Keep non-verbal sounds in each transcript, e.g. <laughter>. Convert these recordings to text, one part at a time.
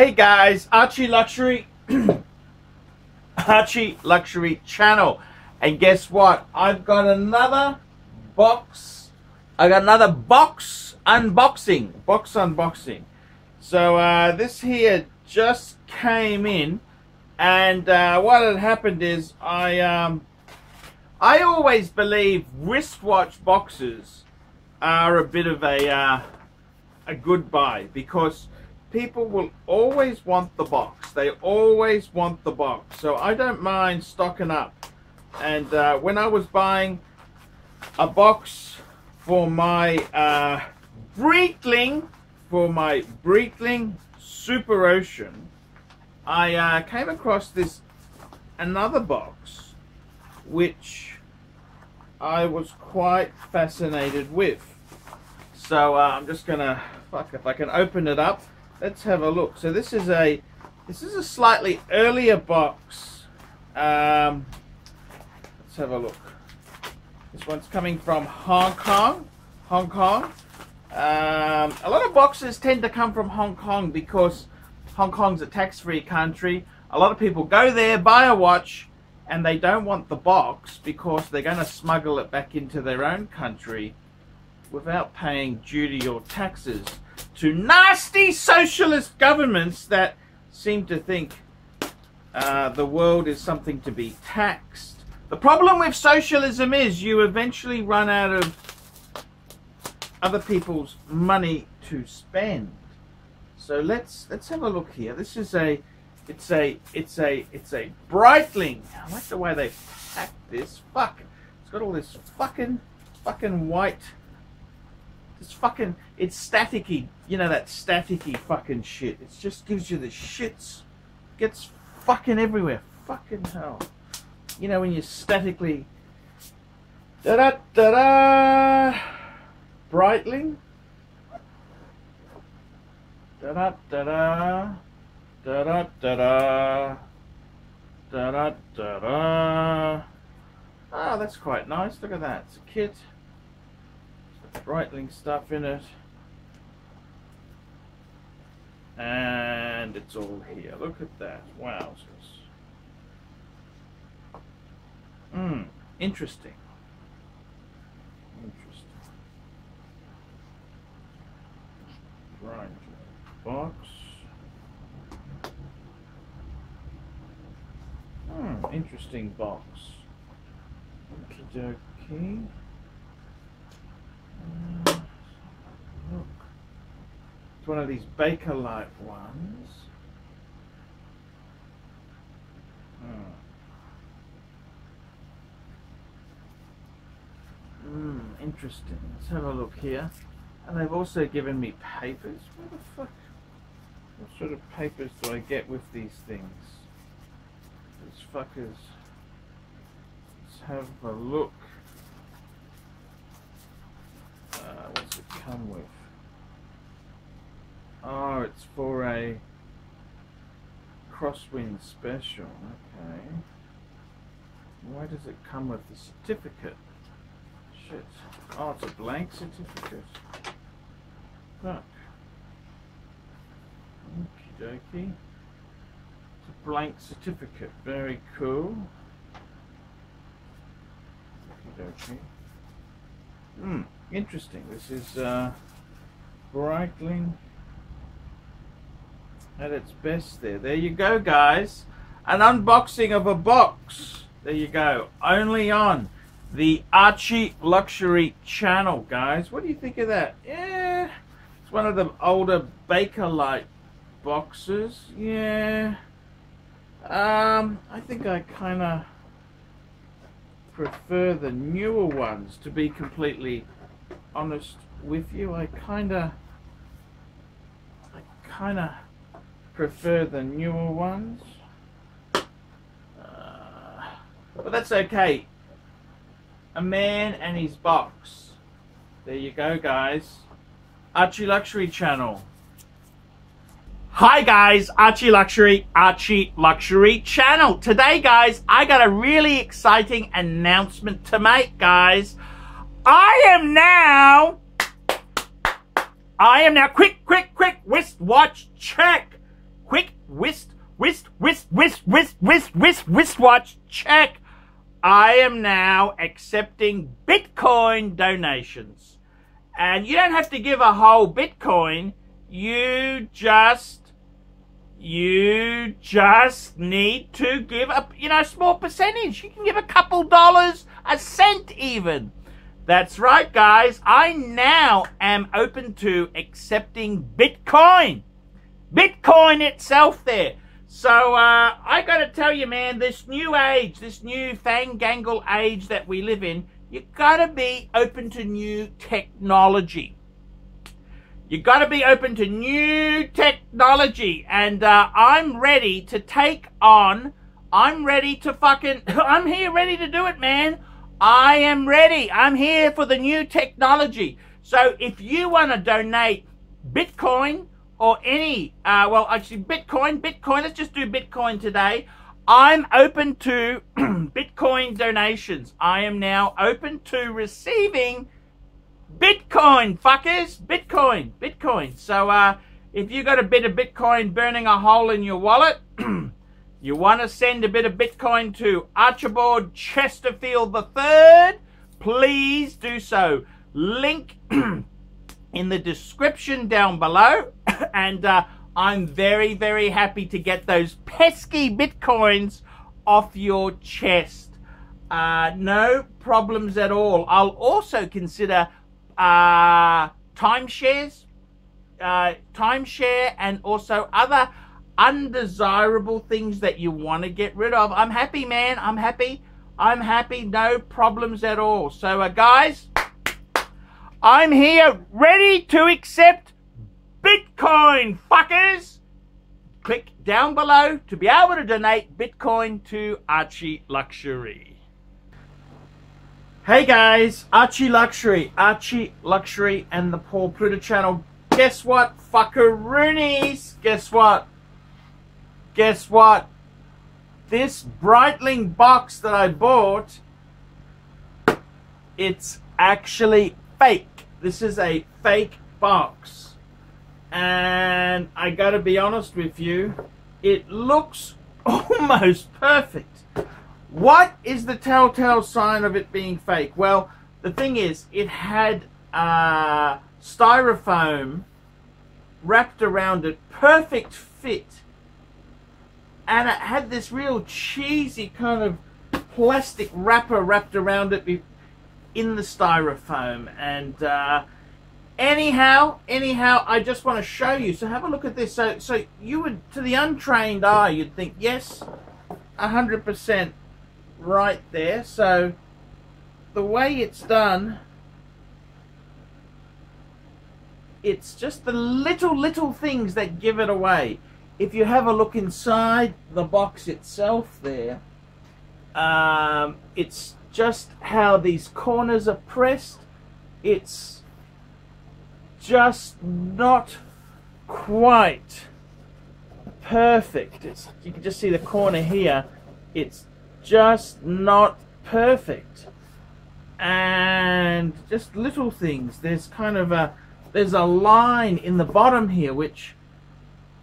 Hey guys, Archie Luxury, <clears throat> Archie Luxury Channel, and guess what? I've got another box. I got another box unboxing, box unboxing. So uh, this here just came in, and uh, what had happened is I um, I always believe wristwatch boxes are a bit of a uh, a good buy because people will always want the box. They always want the box. So I don't mind stocking up. And uh, when I was buying a box for my uh, Breitling, for my Breitling Superocean, I uh, came across this another box which I was quite fascinated with. So uh, I'm just gonna, fuck, if I can open it up, let's have a look. So this is a, this is a slightly earlier box. Um, let's have a look. This one's coming from Hong Kong, Hong Kong. Um, a lot of boxes tend to come from Hong Kong because Hong Kong's a tax-free country. A lot of people go there, buy a watch, and they don't want the box because they're going to smuggle it back into their own country without paying duty or taxes to nasty socialist governments that seem to think uh, the world is something to be taxed. The problem with socialism is you eventually run out of other people's money to spend. So let's let's have a look here. This is a it's a it's a it's a Breitling. I like the way they pack this. Fuck. It's got all this fucking fucking white it's fucking, it's staticky. You know that staticky fucking shit. It just gives you the shits. Gets fucking everywhere. Fucking hell. You know when you statically... Da-da-da-da! Breitling. Da-da-da-da. Da-da-da-da. Da-da-da-da. Ah, that's quite nice. Look at that. It's a kit. Breitling stuff in it. And it's all here. Look at that. Wow. Hmm. Interesting. Interesting. Right. Box. Hmm. Interesting box. Okie dokie. Look. It's one of these Bakelite ones. Hmm. Hmm, interesting. Let's have a look here. And they've also given me papers. What the fuck? What sort of papers do I get with these things? These fuckers. Let's have a look. Uh, what's it come with? Oh, it's for a crosswind special. Okay. Why does it come with the certificate? Shit. Oh, it's a blank certificate. Fuck. Okie dokie. It's a blank certificate. Very cool. Okie dokie. Hmm. Interesting. This is uh, Breitling at its best there. There you go, guys. An unboxing of a box. There you go. Only on the Archie Luxury channel, guys. What do you think of that? Yeah. It's one of the older Bakelite boxes. Yeah. Um, I think I kind of prefer the newer ones to be completely honest with you. I kind of, I kind of prefer the newer ones. Uh, but that's okay. A man and his box. There you go, guys. Archie Luxury Channel. Hi guys, Archie Luxury, Archie Luxury Channel. Today guys, I got a really exciting announcement to make guys. I am now, I am now, quick, quick, quick, wristwatch check. Quick whist, whist, whist, whist, whist, whist, whist, wristwatch check. I am now accepting Bitcoin donations. And you don't have to give a whole Bitcoin. You just, you just need to give a, you know, small percentage. You can give a couple dollars, a cent even. That's right, guys. I now am open to accepting Bitcoin. Bitcoin itself there. So uh, I got to tell you, man, this new age, this new fangangle age that we live in, you got to be open to new technology. You got to be open to new technology, and uh, I'm ready to take on. I'm ready to fucking. <laughs> I'm here, ready to do it, man. I am ready. I'm here for the new technology. So if you want to donate Bitcoin or any, uh, well, actually, Bitcoin, Bitcoin, let's just do Bitcoin today. I'm open to <clears throat> Bitcoin donations. I am now open to receiving Bitcoin, fuckers. Bitcoin, Bitcoin. So, uh, if you got a bit of Bitcoin burning a hole in your wallet, <clears throat> you want to send a bit of Bitcoin to Archibald Chesterfield III, please do so. Link <clears throat> in the description down below. <laughs> and uh, I'm very, very happy to get those pesky bitcoins off your chest. Uh, no problems at all. I'll also consider uh, timeshares, uh, timeshare, and also other undesirable things that you want to get rid of. I'm happy, man. I'm happy. I'm happy. No problems at all. So, uh, guys, I'm here ready to accept Bitcoin, fuckers! Click down below to be able to donate Bitcoin to Archie Luxury. Hey guys, Archie Luxury, Archie Luxury and the Paul Pluto channel. Guess what, fuckeroonies? Guess what? Guess what? This Breitling box that I bought, it's actually fake. This is a fake box. And I gotta be honest with you, it looks <laughs> almost perfect. What is the telltale sign of it being fake? Well, the thing is, it had uh, styrofoam wrapped around it, perfect fit, and it had this real cheesy kind of plastic wrapper wrapped around it in the styrofoam. And uh, anyhow, anyhow, I just want to show you. So have a look at this. So, so you would, to the untrained eye, you'd think, yes, 100% right there. So the way it's done, it's just the little, little things that give it away. If you have a look inside the box itself there, um, it's just how these corners are pressed. It's just not quite perfect. It's, you can just see the corner here. It's just not perfect. And just little things. There's kind of a there's a line in the bottom here which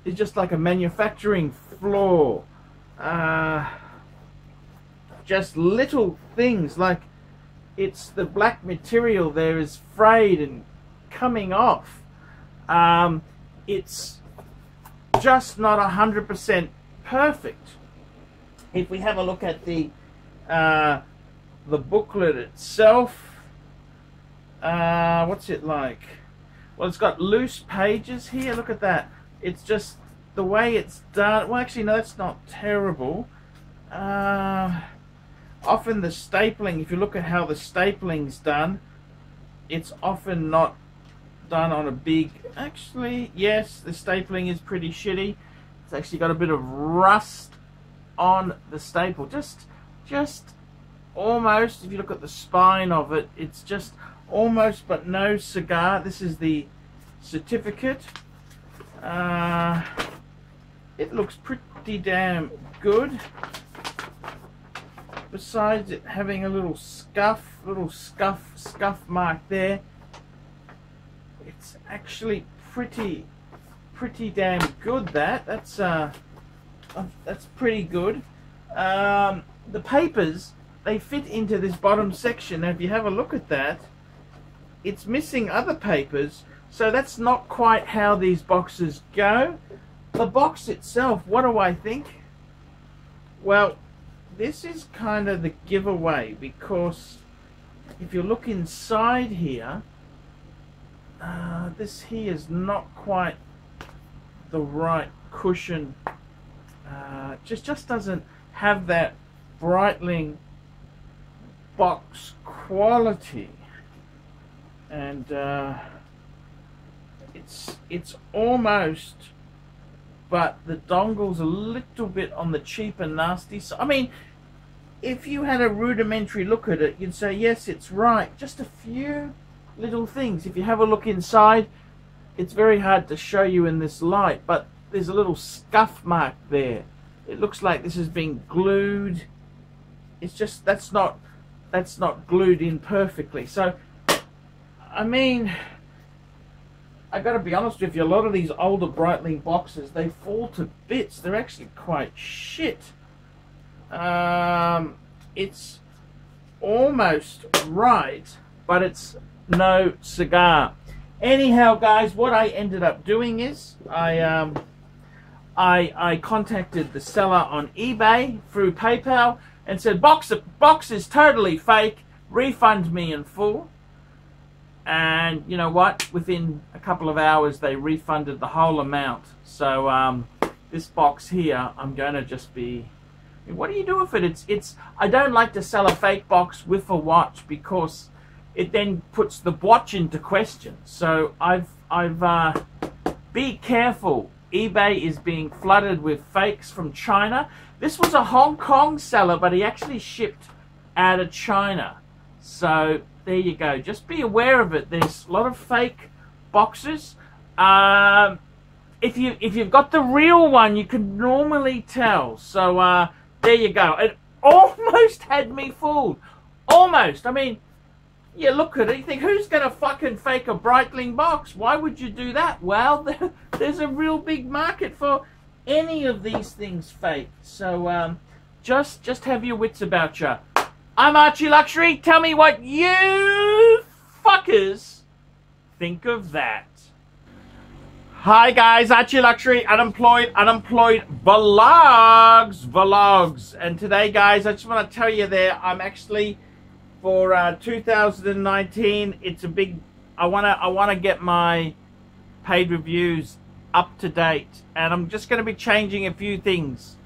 is just like a manufacturing flaw. Uh, just little things like it's the black material there is frayed and coming off. Um, it's just not a hundred percent perfect. If we have a look at the uh, the booklet itself, uh, what's it like? Well, it's got loose pages here. Look at that. It's just the way it's done. Well, actually, no, that's not terrible. Uh, often the stapling, if you look at how the stapling's done, it's often not done on a big, actually, yes, the stapling is pretty shitty. It's actually got a bit of rust on the staple. Just, just almost, if you look at the spine of it, it's just almost but no cigar. This is the certificate. Uh, it looks pretty damn good besides it having a little scuff, little scuff, scuff mark there, it's actually pretty, pretty damn good. That that's uh, uh, that's pretty good. Um, the papers they fit into this bottom section. Now, if you have a look at that, it's missing other papers, so that's not quite how these boxes go. The box itself, what do I think? Well, this is kind of the giveaway because if you look inside here, uh, this here is not quite the right cushion. Uh, just just doesn't have that Breitling box quality, and uh, it's it's almost but the dongle's a little bit on the cheap and nasty so I mean, if you had a rudimentary look at it, you'd say, yes, it's right. Just a few little things. If you have a look inside, it's very hard to show you in this light, but there's a little scuff mark there. It looks like this has been glued. It's just, that's not, that's not glued in perfectly. So, I mean, I've got to be honest with you, a lot of these older Breitling boxes, they fall to bits. They're actually quite shit. Um, it's almost right, but it's no cigar. Anyhow, guys, what I ended up doing is I um, I I contacted the seller on eBay through PayPal and said box box is totally fake. Refund me in full. And you know what? Within a couple of hours, they refunded the whole amount. So um, this box here, I'm going to just be. What do you do with it? It's it's. I don't like to sell a fake box with a watch because it then puts the watch into question. So I've I've uh, be careful. eBay is being flooded with fakes from China. This was a Hong Kong seller, but he actually shipped out of China. So there you go. Just be aware of it. There's a lot of fake boxes. Um, if you if you've got the real one, you can normally tell. So uh, there you go. It <laughs> almost had me fooled. Almost. I mean, you look at it, you think, who's going to fucking fake a Breitling box? Why would you do that? Well, <laughs> there's a real big market for any of these things fake. So um, just just have your wits about you. I'm Archie Luxury. Tell me what you fuckers think of that. Hi guys, Archie Luxury, unemployed, unemployed vlogs, vlogs. And today guys, I just want to tell you there, I'm actually for uh, 2019, it's a big, I want to, I want to get my paid reviews up to date. And I'm just going to be changing a few things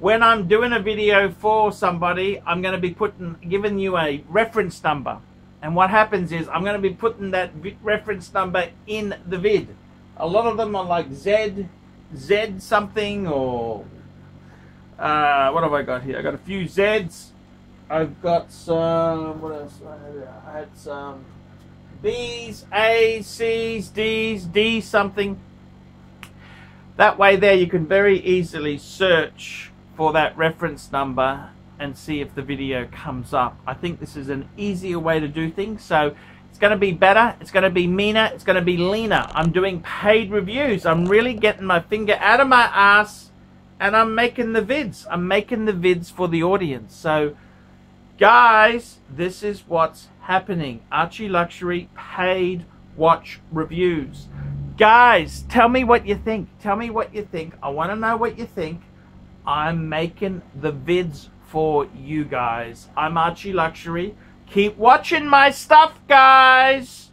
when I'm doing a video for somebody, I'm going to be putting, giving you a reference number. And what happens is I'm going to be putting that reference number in the vid. A lot of them are like Z, Z something or, uh, what have I got here? I got a few Zs. I've got some, what else? I had some B's, A's, C's, D's, D something. That way there you can very easily search for that reference number and see if the video comes up. I think this is an easier way to do things. So it's going to be better. It's going to be meaner. It's going to be leaner. I'm doing paid reviews. I'm really getting my finger out of my ass and I'm making the vids. I'm making the vids for the audience. So guys, this is what's happening. Archie Luxury paid watch reviews. Guys, tell me what you think. Tell me what you think. I want to know what you think. I'm making the vids for you guys. I'm Archie Luxury. Keep watching my stuff, guys.